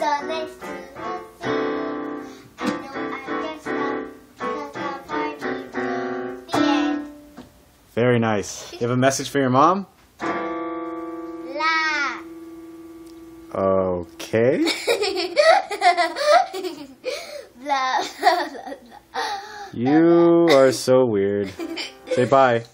So let's do the sea. I know I can stop till the party begins. The end. Very nice. You have a message for your mom? La. Okay. blah, blah, blah, blah. You are so weird. Say bye.